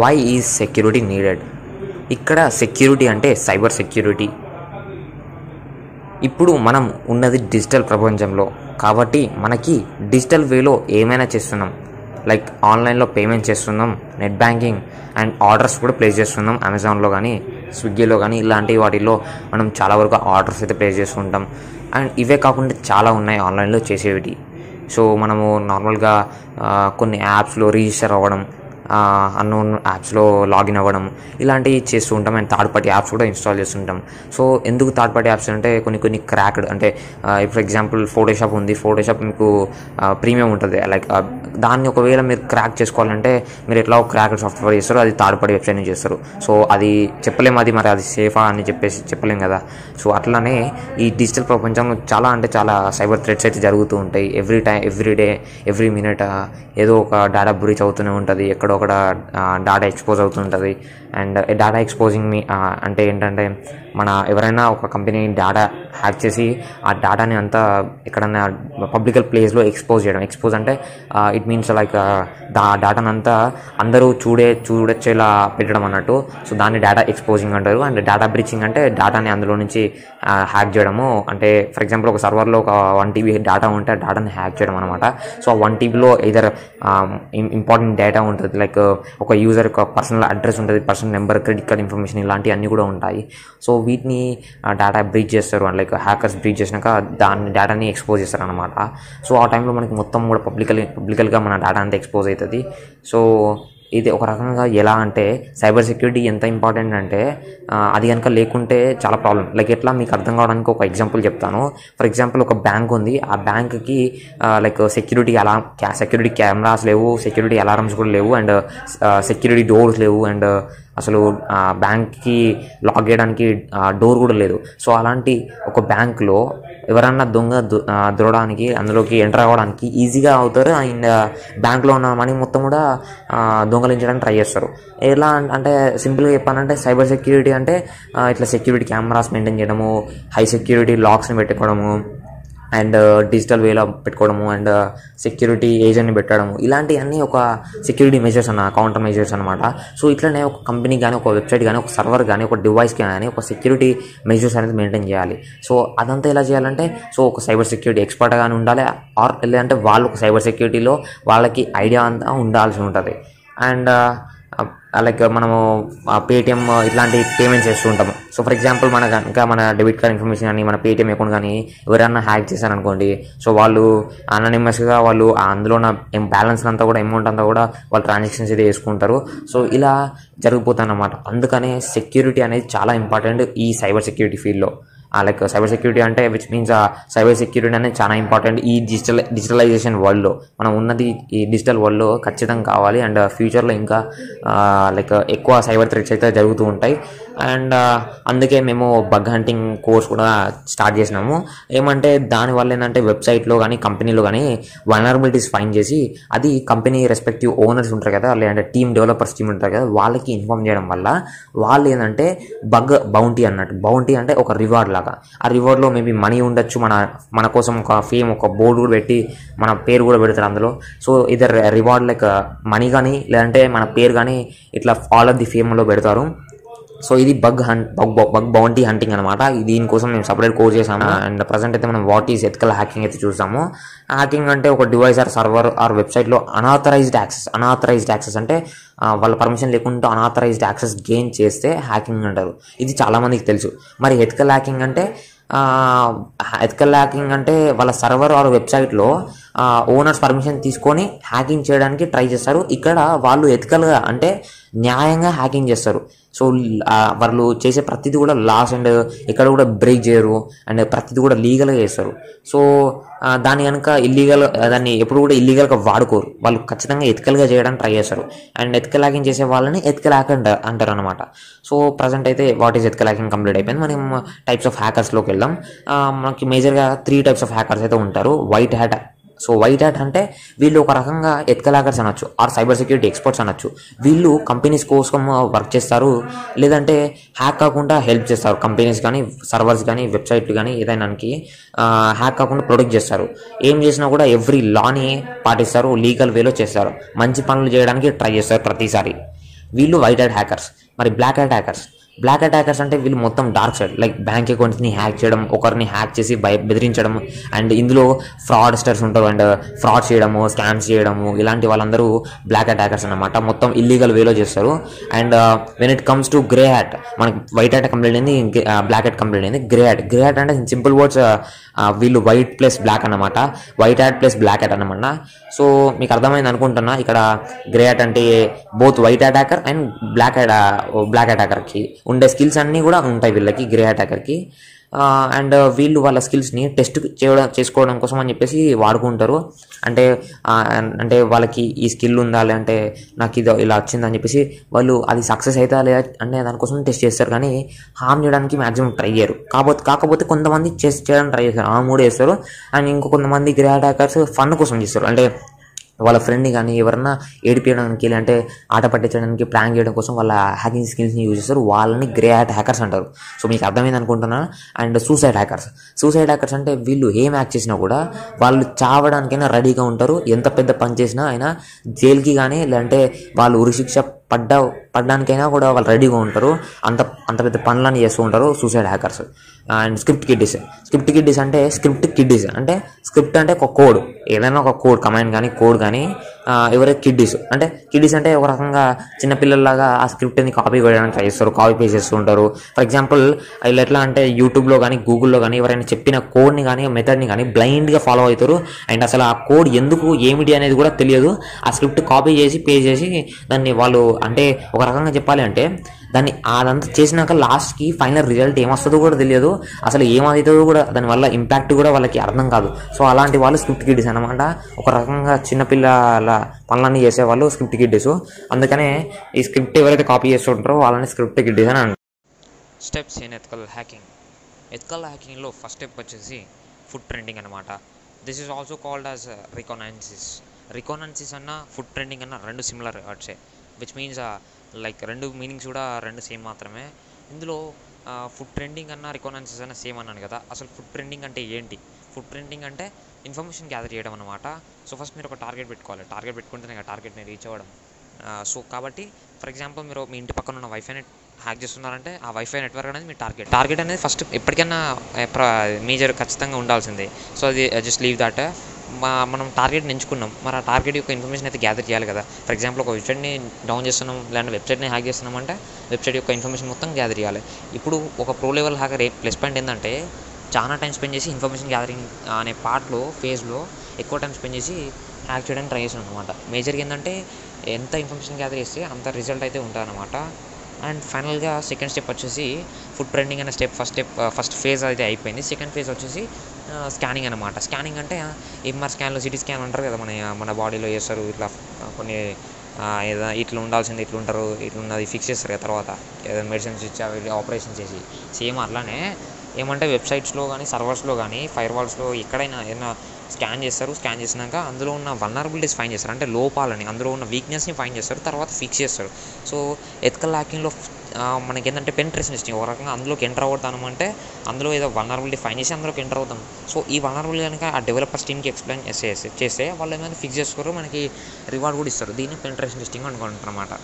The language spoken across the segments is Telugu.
వై ఈజ్ సెక్యూరిటీ నీడెడ్ ఇక్కడ సెక్యూరిటీ అంటే సైబర్ సెక్యూరిటీ ఇప్పుడు మనం ఉన్నది డిజిటల్ ప్రపంచంలో. కాబట్టి మనకి డిజిటల్ వేలో ఏమైనా చేస్తున్నాం? లైక్ ఆన్లైన్లో పేమెంట్ చేస్తున్నాం నెట్ బ్యాంకింగ్ అండ్ ఆర్డర్స్ కూడా ప్లేస్ చేస్తున్నాం అమెజాన్లో కానీ స్విగ్గీలో కానీ ఇలాంటి వాటిల్లో మనం చాలా వరకు ఆర్డర్స్ అయితే ప్లేస్ చేస్తుంటాం అండ్ ఇవే కాకుండా చాలా ఉన్నాయి ఆన్లైన్లో చేసేవి. సో మనము నార్మల్గా కొన్ని యాప్స్లో రిజిస్టర్ అవ్వడం అన్నోన్ యాప్స్లో లాగిన్ అవ్వడం ఇలాంటివి చేస్తూ ఉంటాం. అండ్ థర్డ్ పార్టీ యాప్స్ కూడా ఇన్స్టాల్ చేస్తుంటాం సో ఎందుకు థర్డ్ పార్టీ యాప్స్ అంటే కొన్ని కొన్ని క్రాక్డ్ అంటే ఫర్ ఎగ్జాంపుల్ ఫోటోషాప్ ఉంది. ఫోటోషాప్ మీకు ప్రీమియం ఉంటుంది. లైక్ దాన్ని ఒకవేళ మీరు క్రాక్ చేసుకోవాలంటే మీరు ఎట్లా క్రాక్డ్ సాఫ్ట్వేర్ చేస్తారో అది థర్డ్ పార్టీ వెబ్సైట్ నుంచి చేస్తారు. సో అది చెప్పలేము అది మరి అది సేఫా అని చెప్పేసి చెప్పలేం కదా. సో అట్లానే ఈ డిజిటల్ ప్రపంచంలో చాలా అంటే చాలా సైబర్ థ్రెడ్స్ అయితే జరుగుతూ ఉంటాయి. Every time every day every minute ఏదో ఒక డేటా బ్రీచ్ అవుతూనే ఉంటుంది. ఎక్కడో ఒక డేటా ఎక్స్పోజ్ అవుతుంటుంది. అండ్ డేటా ఎక్స్పోజింగ్ మీ అంటే ఏంటంటే మన ఎవరైనా ఒక కంపెనీ డేటా హ్యాక్ చేసి ఆ డేటాని అంతా ఎక్కడన్నా పబ్లికల్ ప్లేస్లో ఎక్స్పోజ్ చేయడం. ఎక్స్పోజ్ అంటే ఇట్ మీన్స్ లైక్ దా డేటాని అంతా అందరూ చూడే చూడొచ్చేలా పెట్టడం అన్నట్టు. సో దాన్ని డేటా ఎక్స్పోజింగ్ అంటారు. అండ్ డేటా బ్రీచింగ్ అంటే డేటాని అందులో నుంచి హ్యాక్ చేయడము. అంటే ఫర్ ఎగ్జాంపుల్ ఒక సర్వర్లో ఒక వన్ టీబీ డేటా ఉంటే డేటాని హ్యాక్ చేయడం అనమాట సో ఆ వన్ టీబీలో ఇదర్ ఇంపార్టెంట్ డేటా ఉంటుంది. లైక్ ఒక యూజర్ యొక్క పర్సనల్ అడ్రస్ ఉంటుంది. Personal number credit card information ఇలాంటివన్నీ కూడా ఉంటాయి. సో వీటిని డేటా బ్రీచ్ చేస్తారు. అండ్ లైక్ హ్యాకర్స్ బ్రీచ్ చేసినాక దాన్ని డేటాని ఎక్స్పోజ్ చేస్తారు అనమాట సో ఆ టైంలో మనకి మొత్తం కూడా పబ్లికల్ పబ్లికల్గా మన డేటా అంతా ఎక్స్పోజ్ అవుతుంది సో ఇది ఒక రకంగా ఎలా అంటే సైబర్ సెక్యూరిటీ ఎంత ఇంపార్టెంట్ అంటే అది కనుక లేకుంటే చాలా ప్రాబ్లం లైక్ ఎట్లా మీకు అర్థం కావడానికి ఒక ఎగ్జాంపుల్ చెప్తాను. ఫర్ ఎగ్జాంపుల్ ఒక బ్యాంక్ ఉంది. ఆ బ్యాంక్కి లైక్ సెక్యూరిటీ అలా సెక్యూరిటీ కెమెరాస్ లేవు. సెక్యూరిటీ అలారమ్స్ కూడా లేవు. అండ్ సెక్యూరిటీ డోర్స్ లేవు. అండ్ అసలు ఆ, బ్యాంక్కి లాక్ చేయడానికి డోర్ కూడా లేదు. సో అలాంటి ఒక బ్యాంక్లో ఎవరన్నా దొంగ దు- దొరడానికి అందులోకి ఎంటర్ అవ్వడానికి ఈజీగా అవుతారు. అండ్ బ్యాంక్లో ఉన్న మనీ మొత్తం కూడా దొంగలించడానికి ట్రై చేస్తారు. ఎలా అంటే సింపుల్గా చెప్పానంటే సైబర్ సెక్యూరిటీ అంటే ఇట్లా సెక్యూరిటీ కెమెరాస్ మెయింటైన్ చేయడము హై సెక్యూరిటీ లాక్స్ని పెట్టుకోవడము అండ్ uh, డిజిటల్ వేలో పెట్టుకోవడము అండ్ uh, సెక్యూరిటీ ఏజెంట్ని పెట్టడము. ఇలాంటివన్నీ ఒక సెక్యూరిటీ మెజర్స్ అన్న కౌంటర్ మెజర్స్ అనమాట సో ఇట్లనే ఒక కంపెనీ కానీ ఒక వెబ్సైట్ కానీ ఒక సర్వర్ కానీ ఒక డివైస్ కానీ ఒక సెక్యూరిటీ మెజర్స్ అనేది మెయింటైన్ చేయాలి. సో అదంతా ఎలా చేయాలంటే సో ఒక సైబర్ సెక్యూరిటీ ఎక్స్పర్ట్ కానీ ఉండాలి ఆర్ లేదంటే వాళ్ళు ఒక సైబర్ సెక్యూరిటీలో వాళ్ళకి ఐడియా అంతా ఉండాల్సి ఉంటుంది. అండ్ uh, లైక్ మనము పేటిఎం ఇట్లాంటి పేమెంట్స్ చేస్తూ ఉంటాము. సో ఫర్ ఎగ్జాంపుల్ మన కనుక మన డెబిట్ కార్డ్ ఇన్ఫర్మేషన్ కానీ మన పేటిఎం అకౌంట్ కానీ ఎవరైనా హ్యాక్ చేశారనుకోండి సో వాళ్ళు అననిమస్గా వాళ్ళు అందులో ఉన్న బ్యాలెన్స్ అంతా కూడా అమౌంట్ అంతా కూడా వాళ్ళు ట్రాన్సాక్షన్స్ అయితే చేసుకుంటారు. సో ఇలా జరిగిపోతాయి అన్నమాట అందుకనే సెక్యూరిటీ అనేది చాలా ఇంపార్టెంట్ ఈ సైబర్ సెక్యూరిటీ ఫీల్డ్లో లైక్ సైబర్ సెక్యూరిటీ అంటే విచ్ మీన్స్ సైబర్ సెక్యూరిటీ అనేది చాలా ఇంపార్టెంట్ ఈ డిజిటల్ డిజిటలైజేషన్ వరల్డ్లో మనం ఉన్నది ఈ డిజిటల్ వరల్డ్లో ఖచ్చితంగా కావాలి. అండ్ ఫ్యూచర్లో uh, ఇంకా uh, లైక్ uh, ఎక్కువ సైబర్ థ్రెట్స్ అయితే జరుగుతూ ఉంటాయి. అండ్ అందుకే మేము బగ్ హంటింగ్ కోర్స్ కూడా స్టార్ట్ చేసినాము. ఏమంటే దానివల్ల ఏంటంటే వెబ్సైట్లో కానీ కంపెనీలో కానీ వనరబిలిటీస్ ఫైన్ చేసి అది కంపెనీ రెస్పెక్టివ్ ఓనర్స్ ఉంటారు కదా లేదంటే టీమ్ డెవలపర్స్ టీమ్ ఉంటారు కదా వాళ్ళకి ఇన్ఫార్మ్ చేయడం వల్ల వాళ్ళు ఏంటంటే బగ్ బౌంటీ అన్నట్టు. బౌంటీ అంటే ఒక రివార్డ్ లాగా. ఆ రివార్డ్లో మేబీ మనీ ఉండొచ్చు మన మన కోసం ఒక ఫేమ్ ఒక బోర్డు కూడా పెట్టి మన పేరు కూడా పెడతారు అందులో. సో ఇదర్ రివార్డ్ లైక్ మనీ కానీ లేదంటే మన పేరు కానీ ఇట్లా ఆల్ ఆఫ్ ది ఫేమ్లో పెడతారు. సో ఇది bug hunt bug bug bounty hunting అనమాట దీనికోసం మేము సపరేట్ కోర్స్ చేసాము అండ్ ప్రజెంట్ అయితే మనం వాట్ ఈస్ ఎథికల్ హ్యాకింగ్ అయితే చూసాము. హ్యాకింగ్ అంటే ఒక డివైస్ ఆర్ సర్వర్ ఆర్ వెబ్సైట్లో అనాథరైజ్డ్ యాక్సెస్ అనాథరైజ్డ్ యాక్సెస్ అంటే వాళ్ళ పర్మిషన్ లేకుండా అనాథరైజ్డ్ యాక్సెస్ గెయిన్ చేస్తే హ్యాకింగ్ అంటారు. ఇది చాలా మందికి తెలుసు. మరి ఎథికల్ హ్యాకింగ్ అంటే ఎథికల్ హ్యాకింగ్ అంటే వాళ్ళ సర్వర్ ఆర్ వెబ్సైట్లో ఓనర్స్ పర్మిషన్ తీసుకొని హ్యాకింగ్ చేయడానికి ట్రై చేస్తారు. ఇక్కడ వాళ్ళు ఎథికల్గా అంటే న్యాయంగా హ్యాకింగ్ చేస్తారు. సో వాళ్ళు చేసే ప్రతిదీ కూడా లాస్ అండ్ ఎక్కడ కూడా బ్రేక్ చేయరు. అండ్ ప్రతిదీ కూడా లీగల్గా చేస్తారు. సో దాన్ని కనుక ఇల్లీగల్ దాన్ని ఎప్పుడు కూడా ఇల్లీగల్గా వాడుకోరు. వాళ్ళు ఖచ్చితంగా ఎథికల్గా చేయడానికి ట్రై చేస్తారు. అండ్ ఎథికల్ హ్యాకింగ్ చేసే వాళ్ళని ఎథికల్ హ్యాక్ అంట అంటారు అనమాట సో ప్రజెంట్ అయితే what is ethical hacking complete అయిపోయింది. మనం టైప్స్ ఆఫ్ హ్యాకర్స్లోకి వెళ్దాం. మనకి మేజర్గా త్రీ టైప్స్ ఆఫ్ హ్యాకర్స్ అయితే ఉంటారు. White hat so white hat అంటే వీళ్ళు ఒక రకంగా ఎత్కలాగర్స్ హ్యాకర్స్ అనొచ్చు ఆర్ సైబర్ సెక్యూరిటీ ఎక్స్పర్ట్స్ అనొచ్చు. వీళ్ళు కంపెనీస్ కోసం uh, వర్క్ చేస్తారు లేదంటే హ్యాక్ కాకుండా హెల్ప్ చేస్తారు. కంపెనీస్ కానీ సర్వర్స్ కానీ వెబ్సైట్లు కానీ ఏదైనానికి uh, హ్యాక్ కాకుండా ప్రొటెక్ట్ చేస్తారు. ఏం చేసినా కూడా ఎవ్రీ లాని పాటిస్తారు లీగల్ వేలో చేస్తారు. మంచి పనులు చేయడానికి ట్రై చేస్తారు ప్రతిసారి. వీళ్ళు వైట్ హ్యాడ్ హ్యాకర్స్ మరి black hat hackers black attackers అంటే వీళ్ళు మొత్తం డార్క్ సైడ్ లైక్ బ్యాంక్ అకౌంట్స్ని హ్యాక్ చేయడం ఒకరిని హ్యాక్ చేసి భయ బెదిరించడం అండ్ ఇందులో ఫ్రాడ్స్టర్స్ ఉంటారు. అండ్ ఫ్రాడ్ uh, చేయడము స్కామ్స్ చేయడము ఇలాంటి వాళ్ళందరూ బ్లాక్ అటాకర్స్ అనమాట మొత్తం ఇల్లీగల్ వేలో చేస్తారు. And when it comes to grey hat మనకి వైట్ హ్యాట్ కంప్లీట్ అయింది బ్లాక్ హ్యాట్ కంప్లీట్ అయింది గ్రే హ్యాట్ గ్రే హ్యాట్ అంటే సింపుల్ వర్డ్స్ uh, వీళ్ళు వైట్ ప్లస్ బ్లాక్ అనమాట white hat plus black hat అనమాట సో మీకు అర్థమైంది అనుకుంటున్నా. ఇక్కడ గ్రే హ్యాట్ అంటే both white attacker and black black అటాకర్కి ఉండే స్కిల్స్ అన్నీ కూడా ఉంటాయి వీళ్ళకి గ్రే అటాకర్కి అండ్ వీళ్ళు వాళ్ళ స్కిల్స్ని టెస్ట్ చేయడం చేసుకోవడం కోసం అని చెప్పేసి వాడుకుంటారు. అంటే అంటే వాళ్ళకి ఈ స్కిల్ ఉందా లేదంటే నాకు ఇది ఇలా వచ్చిందని చెప్పేసి వాళ్ళు అది సక్సెస్ అవుతా లేదా అంటే దానికోసం టెస్ట్ చేస్తారు. కానీ హామ్ చేయడానికి మ్యాక్సిమం ట్రై చేయరు. కాకపోతే కాకపోతే కొంతమంది చేసి చేయడానికి ట్రై చేస్తారు. హామ్ కూడా చేస్తారు. అండ్ ఇంకో కొంతమంది గ్రే అటాకర్స్ ఫన్ కోసం చేస్తారు. అంటే వాళ్ళ ఫ్రెండ్ని కానీ ఎవరన్నా ఏడిపించడానికి లేదంటే ఆట పట్టించడానికి ప్రాంక్ చేయడం కోసం వాళ్ళ హ్యాకింగ్ స్కిల్స్ని యూజ్ చేస్తారు. వాళ్ళని గ్రే హ్యాట్ హ్యాకర్స్ అంటారు. సో మీకు అర్థమైంది అనుకుంటున్నా. And suicide hackers suicide hackers అంటే వీళ్ళు ఏం హ్యాక్ చేసినా కూడా వాళ్ళు చావడానికైనా రెడీగా ఉంటారు. ఎంత పెద్ద పని చేసినా అయినా జైలుకి కానీ లేదంటే వాళ్ళు ఉరిశిక్ష పడ్డ పడ్డానికైనా కూడా వాళ్ళు రెడీగా ఉంటారు. అంత అంత పెద్ద పనులను చేస్తూ ఉంటారు suicide hackers and script kiddies script kiddies అంటే స్క్రిప్ట్ కిడ్డీస్ అంటే స్క్రిప్ట్ అంటే ఒక కోడ్ ఏదైనా ఒక కోడ్ కమాండ్ కానీ కోడ్ కానీ ఎవరైతే కిడ్డీస్ అంటే కిడ్డీస్ అంటే ఒక రకంగా చిన్నపిల్లల్లాగా ఆ స్క్రిప్ట్ని కాపీ చేయడానికి ట్రై చేస్తారు కాపీ పే చేస్తూ ఉంటారు. ఫర్ ఎగ్జాంపుల్ వీళ్ళు ఎట్లా అంటే యూట్యూబ్లో కానీ గూగుల్లో కానీ ఎవరైనా చెప్పిన కోడ్ని కానీ మెథడ్ని కానీ బ్లైండ్గా ఫాలో అవుతారు. అండ్ అసలు ఆ కోడ్ ఎందుకు ఏమిటి అనేది కూడా తెలియదు. ఆ స్క్రిప్ట్ కాపీ చేసి పే చేసి దాన్ని వాళ్ళు అంటే ఒక రకంగా చెప్పాలి అంటే దాన్ని అదంతా చేసినాక లాస్ట్కి ఫైనల్ రిజల్ట్ ఏమొస్తుందో కూడా తెలియదు. అసలు ఏమవుతుందో కూడా దానివల్ల ఇంపాక్ట్ కూడా వాళ్ళకి అర్థం కాదు. సో అలాంటి వాళ్ళు స్క్రిప్ట్ కిడ్డీస్ అనమాట ఒక రకంగా చిన్నపిల్లల పనులన్నీ చేసేవాళ్ళు స్క్రిప్ట్ కిడ్డీస్ అందుకనే ఈ స్క్రిప్ట్ ఎవరైతే కాపీ చేస్తుంటారో వాళ్ళని స్క్రిప్ట్ కిడ్డీస్ అని అంటారు. Steps in ethical hacking. Ethical హ్యాకింగ్లో first step వచ్చేసి ఫుడ్ ట్రెండింగ్ అనమాట this is also called as reconnaissance reconnaissance అన్న ఫుడ్ ట్రెండింగ్ అన్న రెండు సిమిలర్ వర్డ్సే విచ్ మీన్స్ లైక్ రెండు మీనింగ్స్ కూడా రెండు సేమ్ మాత్రమే. ఇందులో ఫుడ్ ట్రెండింగ్ అన్న రికానాన్సిస్ అన్న సేమ్ అన్నాను కదా. అసలు ఫుడ్ ట్రెండింగ్ అంటే ఏంటి? ఫుడ్ ట్రెండింగ్ అంటే ఇన్ఫర్మేషన్ గ్యాదర్ చేయడం అనమాట సో ఫస్ట్ మీరు ఒక టార్గెట్ పెట్టుకోవాలి. టార్గెట్ పెట్టుకుంటేనే ఆ టార్గెట్ని రీచ్ అవ్వడం. సో కాబట్టి ఫర్ ఎగ్జాంపుల్ మీరు మీ ఇంటి పక్కన ఉన్న వైఫైని హ్యాక్ చేస్తున్నారంటే ఆ వైఫై నెట్వర్క్ అనేది మీ టార్గెట్ టార్గెట్ అనేది ఫస్ట్ ఎప్పటికైనా మేజర్ ఖచ్చితంగా ఉండాల్సిందే. సో అది జస్ట్ లీవ్ దాట్ మా మనం టార్గెట్ ఎంచుకున్నాం. మరి ఆ టార్గెట్ యొక్క ఇన్ఫర్మేషన్ అయితే గ్యాదర్ చేయాలి కదా. ఫర్ ఎగ్జాంపుల్ ఒక వెబ్సైట్ని డౌన్ చేస్తున్నాం లేదంటే వెబ్సైట్ని హ్యాక్ చేస్తున్నామంటే వెబ్సైట్ యొక్క ఇన్ఫర్మేషన్ మొత్తం గ్యాదర్ చేయాలి. ఇప్పుడు ఒక pro level hacker plus point ఏంటంటే చాలా టైం స్పెండ్ చేసి ఇన్ఫర్మేషన్ గ్యాదరింగ్ అనే పార్ట్లో ఫేజ్లో ఎక్కువ టైం స్పెండ్ చేసి హ్యాక్ చేయడానికి ట్రై చేసాను అనమాట మేజర్గా ఏంటంటే ఎంత ఇన్ఫర్మేషన్ గ్యాదర్ చేస్తే అంత రిజల్ట్ అయితే ఉంటుంది అనమాట అండ్ ఫైనల్గా సెకండ్ స్టెప్ వచ్చేసి ఫుడ్ ట్రెండింగ్ అనే step first step first phase అయితే అయిపోయింది. సెకండ్ ఫేజ్ వచ్చేసి స్కానింగ్ అనమాట స్కానింగ్ అంటే ఎంఆర్ స్కాన్లో సిటీ స్కాన్ అంటారు కదా మన మన బాడీలో చేస్తారు ఇట్లా కొన్ని ఏదో ఇట్లా ఉండాల్సింది ఇట్లా ఉంటారు ఇట్లా ఉన్నది ఫిక్స్ చేస్తారు కదా తర్వాత. ఏదైనా మెడిసిన్స్ ఇచ్చి అవి ఆపరేషన్ చేసి. సేమ్ అట్లానే ఏమంటే వెబ్సైట్స్లో కానీ సర్వర్స్లో కానీ ఫైర్ వాల్స్లో ఎక్కడైనా ఏదైనా స్కాన్ చేస్తారు. స్కాన్ చేసినాక అందులో ఉన్న వల్నరబిలిటీస్ ఫైన్ చేస్తారు. అంటే లోపాలని అందులో ఉన్న వీక్నెస్ని ఫైన్ చేస్తారు. తర్వాత ఫిక్స్ చేస్తారు. సో ఎథికల్ హ్యాకింగ్లో మనకి ఏంటంటే పెనిట్రేషన్ ఇస్తుంది ఒక రకంగా అందులోకి ఎంటర్ అవుతాము అంటే అందులో ఏదో వల్నరబిలిటీ ఫైన్ చేసి అందులోకి ఎంటర్ అవుతాం సో ఈ వల్నరబిలిటీ కనుక ఆ డెవలపర్స్ టీమ్కి ఎక్స్ప్లెయిన్ చేసే చేస్తే వాళ్ళు ఏమైనా ఫిక్స్ చేసుకోరు మనకి రివార్డ్ కూడా ఇస్తారు. దీన్ని పెనిట్రేషన్ టెస్టింగ్ అనుకుంటారు అనమాట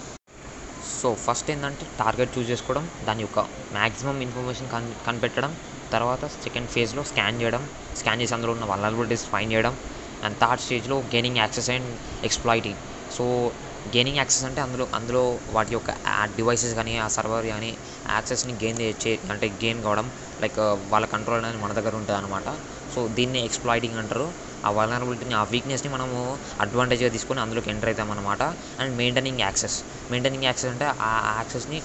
సో ఫస్ట్ ఏంటంటే టార్గెట్ చూస్ చేసుకోవడం దాని యొక్క మ్యాక్సిమం ఇన్ఫర్మేషన్ కన్ కనిపెట్టడం తర్వాత సెకండ్ ఫేజ్లో స్కాన్ చేయడం స్కాన్ చేసి అందులో ఉన్న వల్నరబిలిటీస్ ఫైన్ చేయడం అండ్ థర్డ్ స్టేజ్లో gaining access and exploiting so gaining access అంటే అందులో అందులో వాటి యొక్క డివైసెస్ కానీ ఆ సర్వర్ కానీ యాక్సెస్ని గెయిన్ చే అంటే గెయిన్ కావడం లైక్ వాళ్ళ కంట్రోల్ అనేది మన దగ్గర ఉంటుంది అనమాట సో దీన్ని ఎక్స్ప్లాయిటింగ్ అంటారు. ఆ వలనరబిలిటీని ఆ వీక్నెస్ని మనము అడ్వాంటేజ్గా తీసుకొని అందులోకి ఎంటర్ అవుతాం అనమాట and maintaining access maintaining access అంటే ఆ యాక్సెస్ని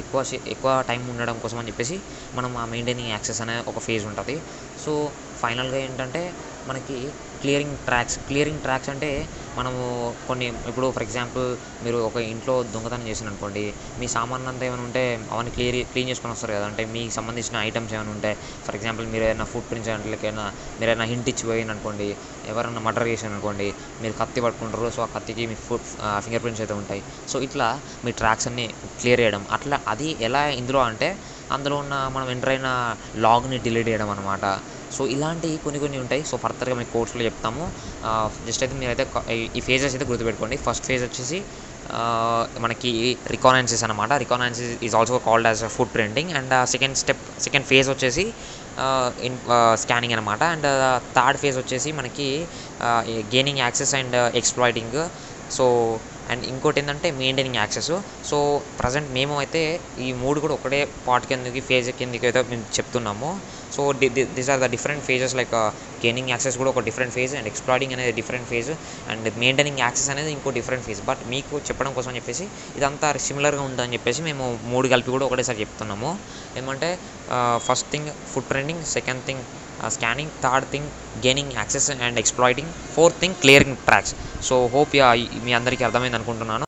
ఎక్కువ ఎక్కువ టైం ఉండడం కోసం అని చెప్పేసి మనం ఆ మెయింటైనింగ్ యాక్సెస్ అనే ఒక ఫేజ్ ఉంటుంది. సో ఫైనల్గా ఏంటంటే మనకి క్లియరింగ్ ట్రాక్స్ క్లియరింగ్ ట్రాక్స్ అంటే మనము కొన్ని ఇప్పుడు ఫర్ ఎగ్జాంపుల్ మీరు ఒక ఇంట్లో దొంగతనం చేసిన అనుకోండి మీ సామాన్ అంతా ఏమైనా ఉంటే అవన్నీ క్లియర్ క్లీన్ చేసుకొని వస్తారు కదా. అంటే మీకు సంబంధించిన ఐటమ్స్ ఏమైనా ఉంటే ఫర్ ఎగ్జాంపుల్ మీరు ఏదైనా ఫుడ్ ప్రింట్స్ ఏమైనా మీరు ఏదైనా హింట్ ఇచ్చి పోయింది అనుకోండి ఎవరైనా మర్డర్ చేశారు అనుకోండి మీరు కత్తి పట్టుకుంటారు సో ఆ కత్తికి మీ ఫుడ్ ఫింగర్ ప్రింట్స్ అయితే ఉంటాయి. సో ఇట్లా మీ ట్రాక్స్ అన్ని క్లియర్ చేయడం. అట్లా అది ఎలా ఇందులో అంటే అందులో ఉన్న మనం ఎంటర్ అయిన లాగ్ని డిలీట్ చేయడం అనమాట సో ఇలాంటివి కొన్ని కొన్ని ఉంటాయి. సో ఫర్దర్గా మీకు కోర్సులో చెప్తాము. జస్ట్ అయితే మీరైతే ఈ- ఫేజెస్ అయితే గుర్తుపెట్టుకోండి. ఫస్ట్ ఫేజ్ వచ్చేసి మనకి రికానాన్సిస్ అనమాట reconnaissance is also called as footprinting and second step second phase వచ్చేసి ఇన్ స్కానింగ్ అనమాట అండ్ థర్డ్ ఫేజ్ వచ్చేసి మనకి gaining access and exploiting so and ఇంకోటి ఏంటంటే మెయింటైనింగ్ యాక్సెస్ సో ప్రజెంట్ మేము అయితే ఈ మూడు కూడా ఒకటే పార్ట్ కిందకి ఫేజ్ కిందకి అయితే మేము చెప్తున్నాము. So this are the different phases like gaining access కూడా ఒక డిఫరెంట్ ఫేజ్ అండ్ ఎక్స్ప్లాయిటింగ్ అనేది different phase and maintaining access అనేది ఇంకో డిఫరెంట్ ఫేజ్ బట్ మీకు చెప్పడం కోసం అని చెప్పేసి ఇదంతా సిమిలర్గా ఉందని చెప్పేసి మేము మూడు కలిపి కూడా ఒకటేసారి చెప్తున్నాము. ఏమంటే first thing footprinting second thing scanning third thing gaining access and exploiting fourth thing clearing tracks so hope మీ అందరికీ అర్థమైంది అనుకుంటున్నాను.